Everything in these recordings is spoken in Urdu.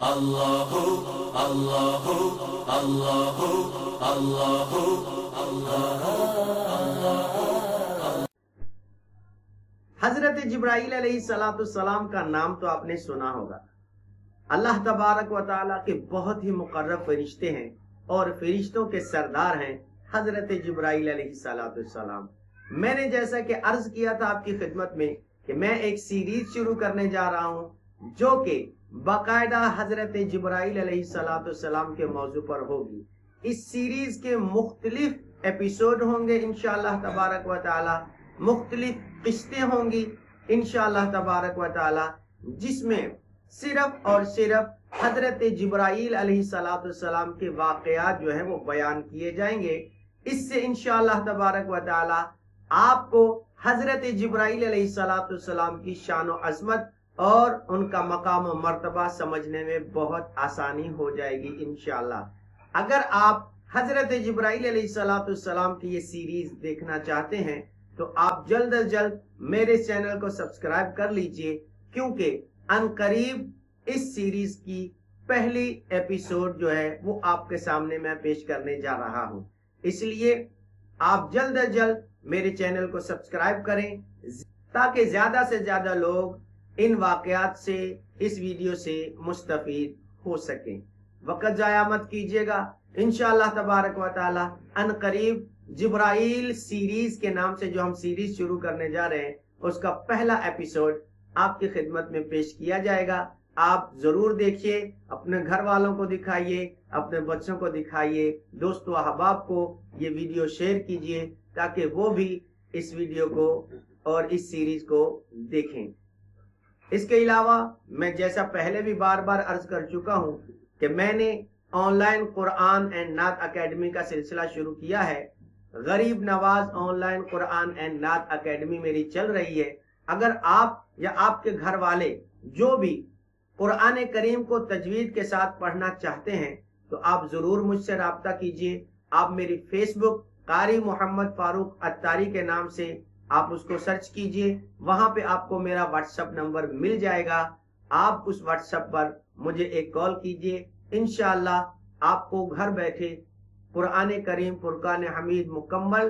الله الله الله الله حضرت جبرائیل علیہ السلام کا نام تو آپ نے سنا ہوگا۔ اللہ تبارک و تعالیٰ کے بہت ہی مقرب فرشتے ہیں اور فرشتوں کے سردار ہیں حضرت جبرائیل علیہ السلام میں نے جیسا کہ عرض کیا تھا آپ کی خدمت میں کہ میں ایک سیریز شروع کرنے جا رہا ہوں جو کہ باقاعدہ حضرت جبرائیل علیہ السلام کے موضوع پر ہوگی۔ اس سیریز کے مختلف ایپیسوڈ ہوں گے انشاءاللہ تبارک و تعالی۔ مختلف قسطیں ہوں گی انشاءاللہ تبارک و تعالی، جس میں صرف اور صرف حضرت جبرائیل علیہ السلام کے واقعات جو ہیں وہ بیان کیے جائیں گے۔ اس سے انشاءاللہ تبارک و تعالی آپ کو حضرت جبرائیل علیہ السلام کی شان و عظمت اور ان کا مقام و مرتبہ سمجھنے میں بہت آسانی ہو جائے گی انشاءاللہ۔ اگر آپ حضرت جبرائیل علیہ السلام کی یہ سیریز دیکھنا چاہتے ہیں، تو آپ جلد از جلد میرے چینل کو سبسکرائب کر لیجیے، کیونکہ ان قریب اس سیریز کی پہلی ایپیسوڈ جو ہے، وہ آپ کے سامنے میں پیش کرنے جا رہا ہوں۔ اس لیے آپ جلد از جلد میرے چینل کو سبسکرائب کریں، تاکہ زیادہ سے زیادہ لوگ ان واقعات سے، اس ویڈیو سے مستفید ہو سکیں۔ وقت ضائع مت کیجیے گا۔ انشاءاللہ تبارک و تعالی ان قریب جبرائیل سیریز کے نام سے جو ہم سیریز شروع کرنے جا رہے ہیں، اس کا پہلا ایپیسوڈ آپ کی خدمت میں پیش کیا جائے گا۔ آپ ضرور دیکھیے، اپنے گھر والوں کو دکھائیے، اپنے بچوں کو دکھائیے دوست و احباب کو یہ ویڈیو شیئر کیجیے تاکہ وہ بھی اس ویڈیو کو اور اس سیریز کو دیکھیں۔ اس کے علاوہ میں جیسا پہلے بھی بار بار عرض کر چکا ہوں کہ میں نے آن لائن قرآن اینڈ نعت اکیڈمی کا سلسلہ شروع کیا ہے۔ Gharib Nawaz online Quran and نعت اکیڈمی میری چل رہی ہے۔ اگر آپ یا آپ کے گھر والے جو بھی قرآن کریم کو تجوید کے ساتھ پڑھنا چاہتے ہیں تو آپ ضرور مجھ سے رابطہ کیجیے۔ آپ میری فیس بک قاری محمد فاروق اتاری کے نام سے آپ اس کو سرچ کیجیے۔ وہاں پہ آپ کو میرا واٹس اپ نمبر مل جائے گا۔ آپ اس واٹس اپ پر مجھے ایک کال کیجیے۔ انشاءاللہ آپ کو گھر بیٹھے قرآن کریم، فرقان حمید مکمل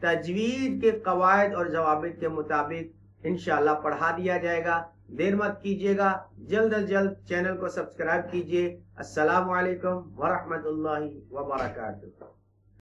تجوید کے قواعد اور ضوابط کے مطابق انشاءاللہ پڑھا دیا جائے گا۔ دیر مت کیجیے گا۔ جلد از جلد چینل کو سبسکرائب کیجیے السلام علیکم ورحمت اللہ وبرکاتہ۔